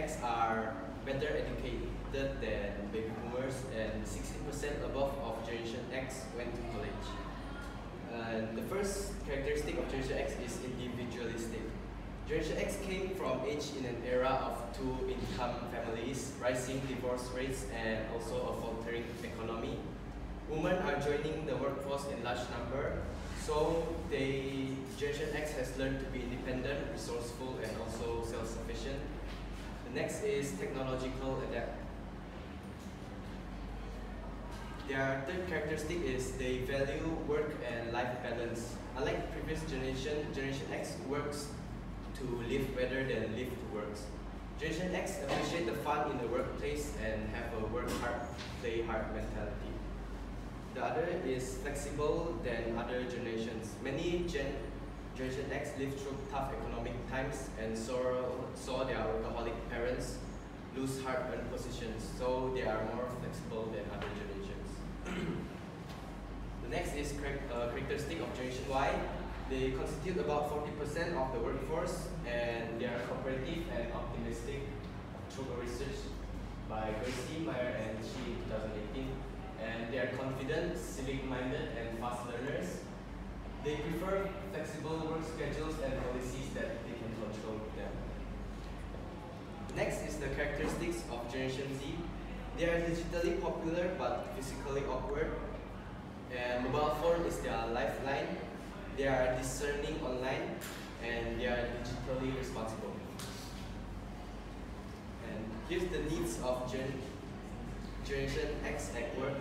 X are better educated than baby boomers and 60% above of Generation X went to college. The first characteristic of Generation X is individualistic. Generation X came from age in an era of two income families, rising divorce rates, and also a faltering economy. Women are joining the workforce in large number, so they, Generation X has learned to be independent Next is technological adapt. Their third characteristic is they value work and life balance. Unlike previous generation, Generation X works to live rather than live to work. Generation X appreciate the fun in the workplace and have a work hard, play hard mentality. The other is flexible than other generations. Many gen Generation X live through tough economic times and saw, saw their alcoholic parents lose hard-earned positions, so they are more flexible than other generations. the next is uh, characteristic of Generation Y. They constitute about 40% of the workforce, and they are cooperative and optimistic through research by Gracie Meyer and she in 2018. And they are confident, civic-minded, and fast learners. They prefer flexible work schedules and policies that they control them. Next is the characteristics of Generation Z. They are digitally popular but physically awkward. And mobile phone is their lifeline. They are discerning online and they are digitally responsible. And here's the needs of Gen Generation X at work.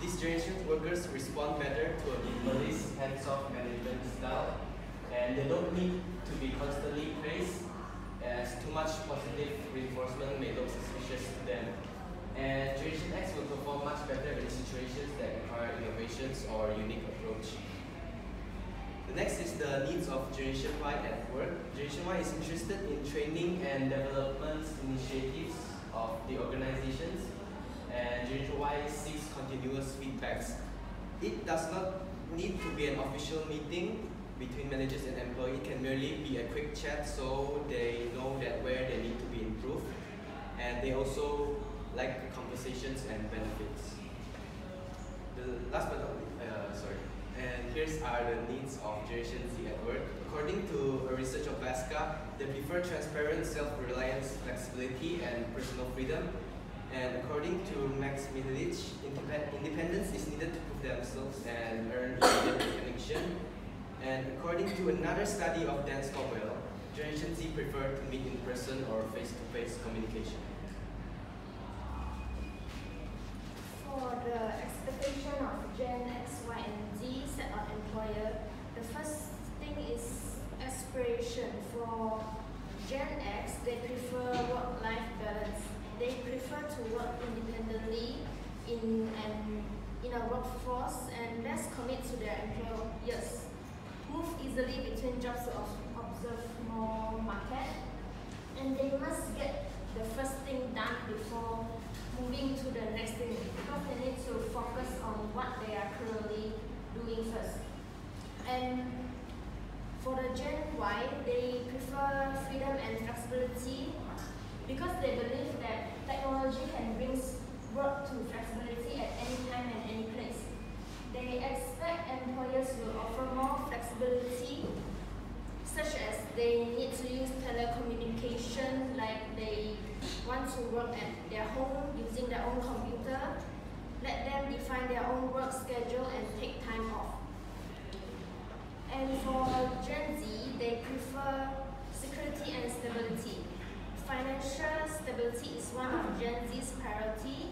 These generation workers respond better to a minimalist, hands-off management style and they don't need to be constantly praised, as too much positive reinforcement may look suspicious to them. And Generation X will perform much better in situations that require innovations or unique approach. The next is the needs of Generation Y at work. Generation Y is interested in training and development initiatives of the organizations and Generation Y seeks continuous feedbacks. It does not need to be an official meeting between managers and employee. It can merely be a quick chat so they know that where they need to be improved. And they also like conversations and benefits. The last but not least, uh, sorry. And here's are the needs of Generation Z at work. According to a research of VASCA, they prefer transparent, self-reliance, flexibility, and personal freedom. And according to Max Milelich, independence is needed to prove themselves and earn recognition. And according to another study of Dan Scoville, Generation Z prefer to meet in person or face-to-face -face communication. For the expectation of Gen X, Y, and Z set on employer, the first thing is aspiration. For Gen X, they prefer work-life balance they prefer to work independently in an in a workforce and less commit to their employers. Move easily between jobs to observe more market, and they must get the first thing done before moving to the next thing because they need to focus on what they are currently doing first. And for the Gen Y, they prefer freedom and flexibility because they believe that technology can bring work to flexibility at any time and any place. They expect employers will offer more flexibility, such as they need to use telecommunication, like they want to work at their home using their own computer. Let them define their own work schedule and take time off. And for Gen Z, they prefer security and stability financial stability is one of Gen Z's priority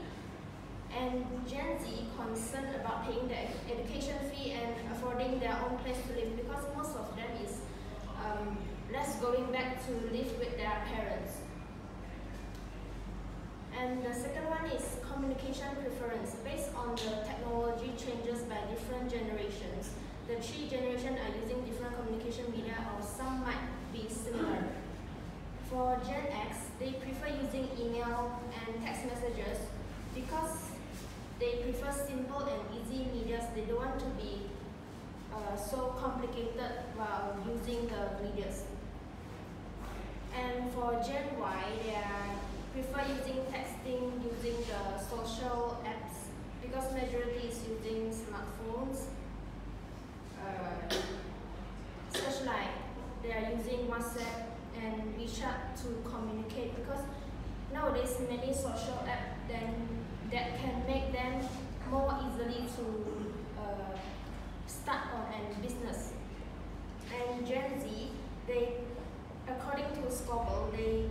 and Gen Z concerned about paying the education fee and affording their own place to live because most of them is um, less going back to live with their parents. And the second one is communication preference. Based on the technology changes by different generations, the three generations are using different communication media or some might be similar. For Gen X, they prefer using email and text messages because they prefer simple and easy medias. They don't want to be uh, so complicated while using the medias. And for Gen Y, they are prefer using texting, using the social apps because majority is using smartphones. Uh, such like they are using WhatsApp and WeChat to communicate because nowadays many social apps then that can make them more easily to uh, start on a business. And Gen Z, they, according to Scoville, they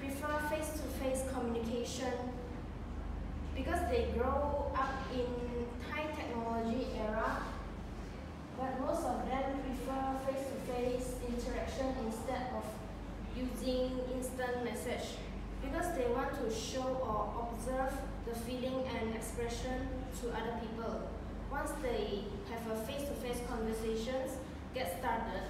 prefer face-to-face -face communication because they grow up in high technology era, but most of them prefer face-to-face -face interaction instead of using instant message because they want to show or observe the feeling and expression to other people. Once they have a face-to-face conversations get started,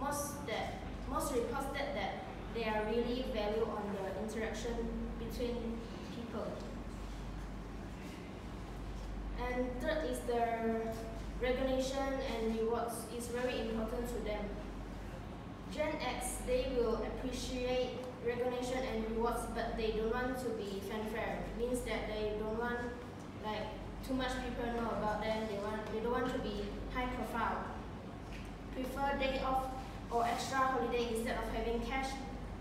most that most reports that, that they are really value on the interaction between people. And third is the recognition and rewards is very important to them. Gen X, they will appreciate recognition and rewards, but they don't want to be fanfare. It means that they don't want like too much people know about them. They want they don't want to be high profile. Prefer day off or extra holiday instead of having cash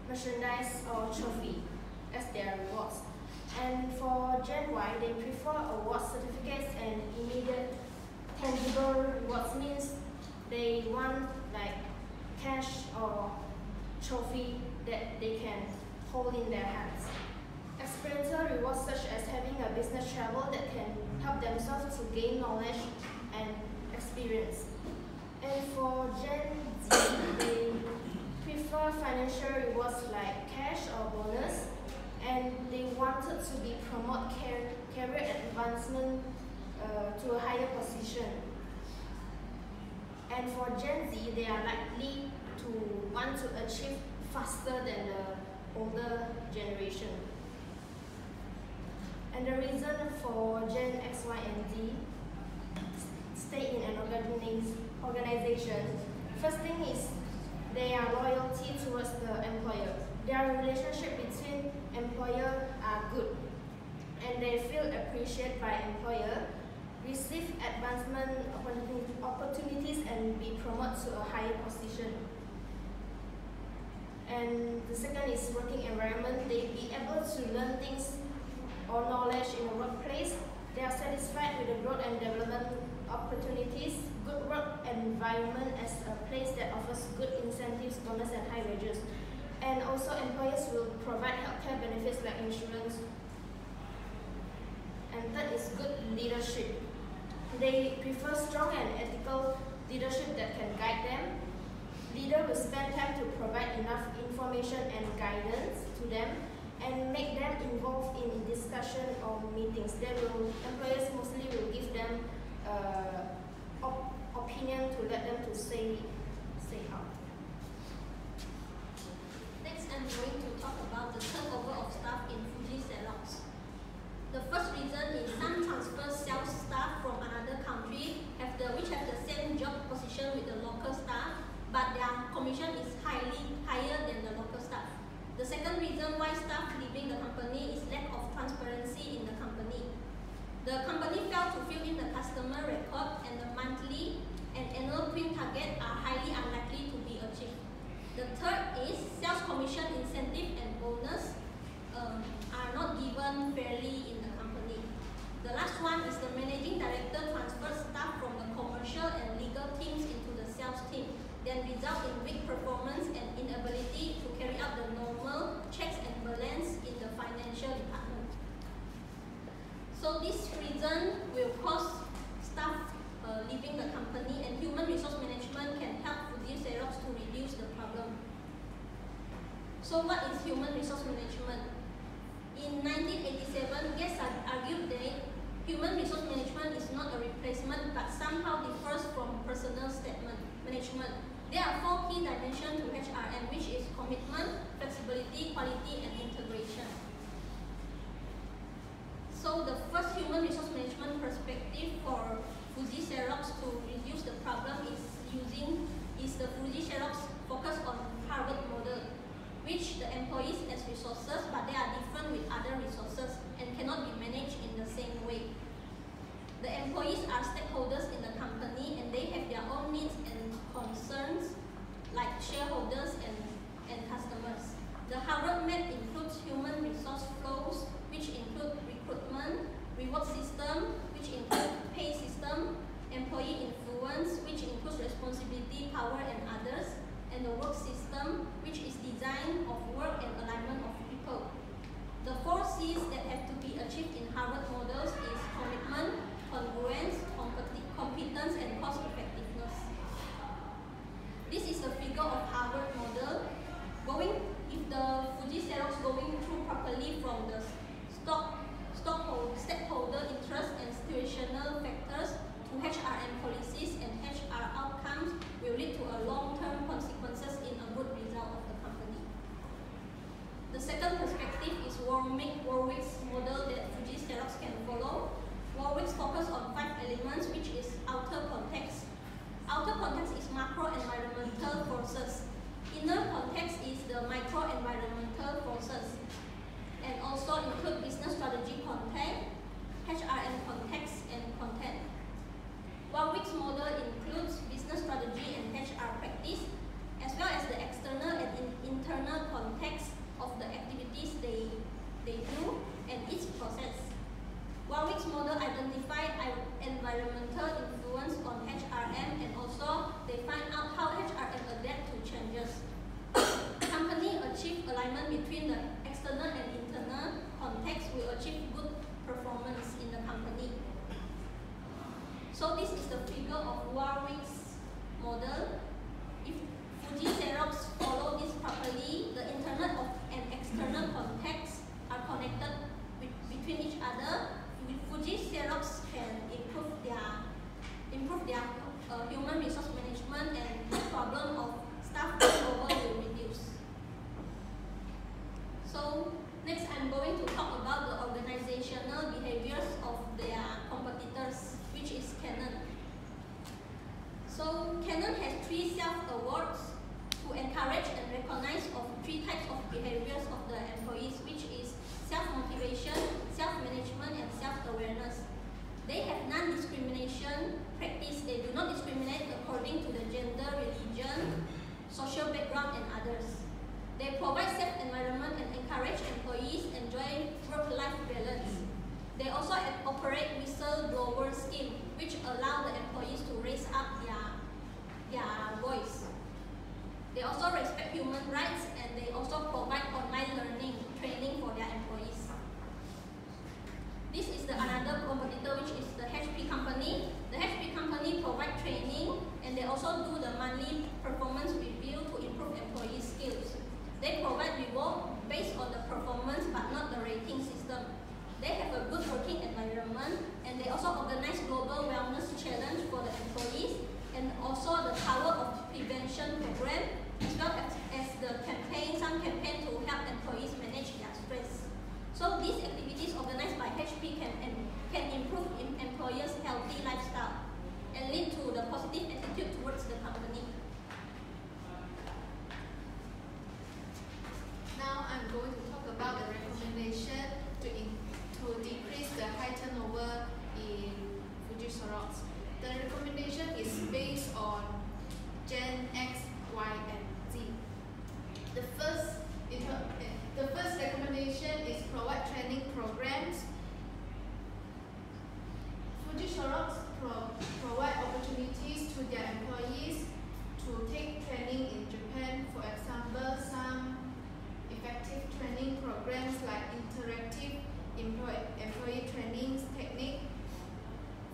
merchandise or trophy as their rewards. And for Gen Y, they prefer award certificates and immediate tangible rewards means they want like cash or trophy that they can hold in their hands. Experiential rewards such as having a business travel that can help themselves to gain knowledge and experience. And for Gen Z, they prefer financial rewards like cash or bonus and they wanted to be promote car- career advancement uh, to a higher position. And for Gen Z, they are likely to want to achieve faster than the older generation. And the reason for Gen X, Y, and Z stay in an organiz- organization, first thing is their loyalty towards the employer. Their relationship between employer are good and they feel appreciated by employer, receive advancement opportuni- opportunities and be promoted to a higher position. And the second is working environment. They be able to learn things or knowledge in the workplace. They are satisfied with the growth and development opportunities, good work environment as a place that offers good incentives, bonus and high wages. And also employers will provide healthcare benefits like insurance. And third is good leadership. They prefer strong and ethical leadership that can guide them. Leader will spend time to provide enough information and guidance to them and make them involved in discussion or meetings. They will employers mostly will give them uh, op- opinion to let them to say say out. Next, I'm going to talk about the turnover of staff in Fuji Xerox. The first reason is some transfer sales staff from another country have the which have the same job position with the local staff, but their commission is highly higher than the local staff. The second reason why staff leaving the company is lack of transparency in the company. The company failed to fill in the customer record and the monthly and annual print target are highly unlikely to be achieved. The third is sales commission incentive and bonus um, are not given fairly in the company. The last one is the managing director transfers staff from the commercial and legal teams into the sales team, then result in weak performance and inability to carry out the normal checks and balance in the financial department. So this reason will cause staff uh, leaving the company and human resource management can help Fuji Xerox to reduce the problem. So what is human resource management? In 1987, Guest ar- argued that human resource management is not a replacement but somehow differs from personal statement management. There are four key dimensions to HRM which is commitment, flexibility, quality and integration. So the first human resource management perspective for Fuji Xerox to reduce the problem is using is the Fuji Xerox focus on Harvard model, which the employees as resources, but they are different with other resources and cannot be managed in the same way. The employees are stakeholders in the company and they have their own needs and concerns like shareholders and, and customers. The Harvard map includes human resource flows, which include recruitment, reward system, which include pay system, employee influence, which includes responsibility, power, and others, and the work system, which is design of work and alignment of people. The four C's that have to be achieved in Harvard models is commitment, congruence, competi- competence, and cost effectiveness. This is the figure of Harvard model. Going, if the Fuji Xerox going through properly from the stock, stockholder, stakeholder interest and situational factors to HRM policies and HR outcomes will lead to a long-term consequences in a good result of the company. The second perspective is Warwick, Warwick's model that Fuji Xerox can follow. Warwick's focus on five elements, which is outer context. Outer context is macro environmental forces. Inner context is the micro environmental forces, and also include business strategy content, HRM context, and content. Warwick's model includes business strategy and HR practice, as well as the external and in- internal context achieve good performance in the company. So this is the figure of Warwick's model. If Fuji Xerox follow this properly, the internet of and external contacts are connected with, between each other. With Fuji Xerox can improve their improve their uh, human resource management and the problem of staff turnover will reduce. So next I'm going to talk about the organizational behaviors of their competitors which is Canon. So Canon has three self-awards to encourage and recognize of three types of behaviors of the employees, which is self-motivation, self-management, and self-awareness. They have non-discrimination practice. They do not discriminate according to the gender, religion, social background, and others. They provide safe environment and encourage employees enjoy work-life balance. They also operate whistleblower scheme, which allow the employees to raise up their, voice. They also respect human rights and they also provide online learning training for their employees. This is the another competitor which is the HP company. The HP company provide training and they also do the monthly performance review to improve employee skills. They provide reward based on the performance but not the rating system. They have a good working environment and they also organize global wellness challenge for the employees and also the power of prevention program as well as, as the campaign, some campaign to help employees manage their stress. So these activities organized by HP can, can improve employers' healthy lifestyle and lead to the positive attitude towards the company. Now I'm going to talk about the recommendation to in to decrease the high turnover in Fuji Xerox. The recommendation is based on Gen X, Y, and Z. The first, the first recommendation is provide training programs. Fuji Xerox pro provide opportunities to their employees to take training in Japan. For example, some effective training programs like interactive employee, employee training technique.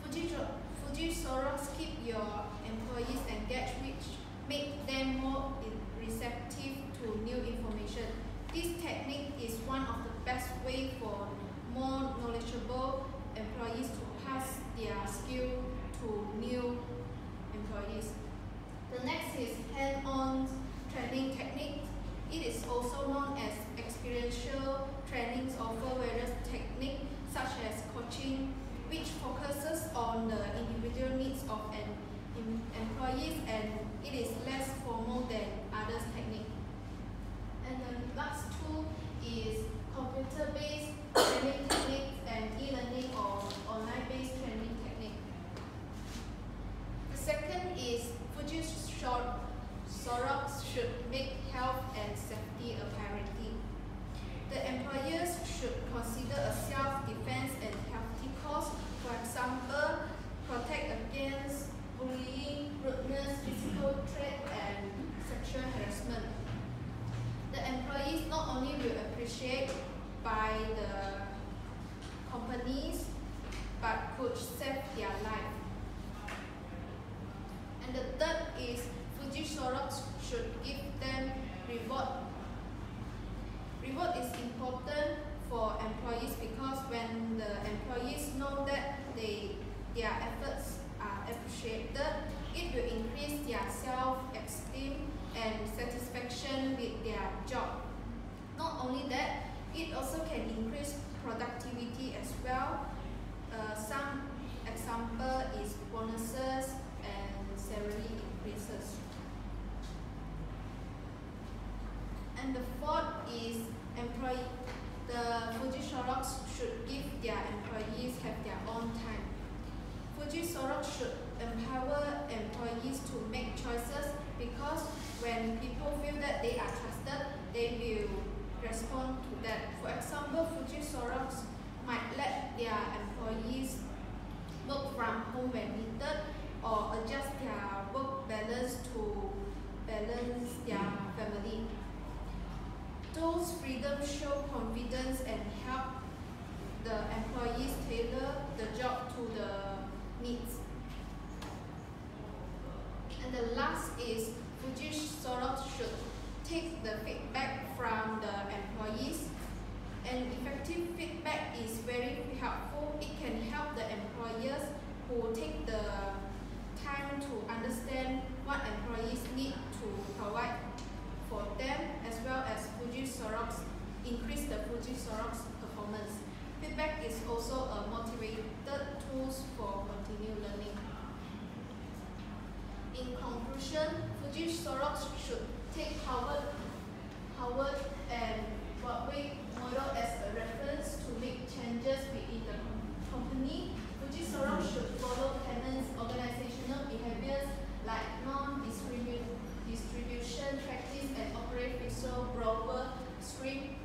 Fuji, Fuji Xerox keep your employees engaged which make them more receptive to new information. This technique is one of the best way for more knowledgeable employees to pass their skill to new employees. The next is hand-on training technique. It is also known as experiential trainings offer various techniques such as coaching, which focuses on the individual needs of an employees and it is less formal than others technique. And the last two is computer-based training techniques and e-learning or online-based training technique. The second is Fuji short Xerox should make health and safety a priority. The employers should consider a self-defense and healthy cause, for example, protect against bullying, rudeness, physical threat, and sexual harassment. The employees not only will appreciate by the companies, but could save their life. And the third is Fuji Xerox should give them reward. Reward is important for employees because when the employees know that they their efforts are appreciated, it will increase their self-esteem and satisfaction with their job. Not only that, it also can increase productivity as well. Uh, some example is bonuses and salary increases. And the fourth is employee. The Fuji Xerox should give their employees have their own time. Fuji Xerox should empower employees to make choices because when people feel that they are trusted, they will respond to that. For example, Fuji Xerox might let their employees work from home when needed or adjust their work balance to balance their family. Those freedoms show confidence and help the employees tailor the job to the needs. The last is Fuji Xerox should take the feedback from the employees. And effective feedback is very helpful. It can help the employers who take the time to understand what employees need to provide for them as well as Fuji Xerox increase the Fuji Xerox performance. Feedback is also a motivated tools for continued learning. In conclusion, Fuji Xerox should take Harvard, Harvard um, and Warwick model as a reference to make changes within the company. Fuji Xerox should follow Canon's organizational behaviors like non-distribution practice and operate visual broader stream.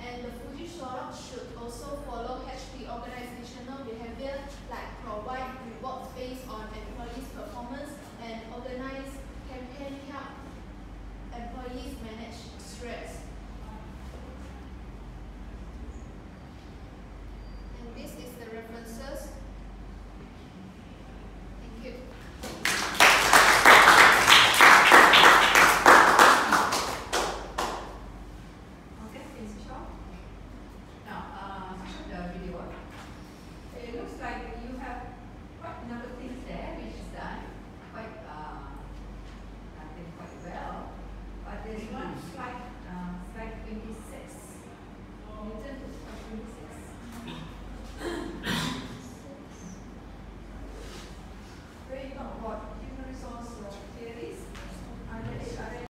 And the Fuji Xerox should also follow HP organizational behavior like provide rewards based on organize campaign help employees manage stress.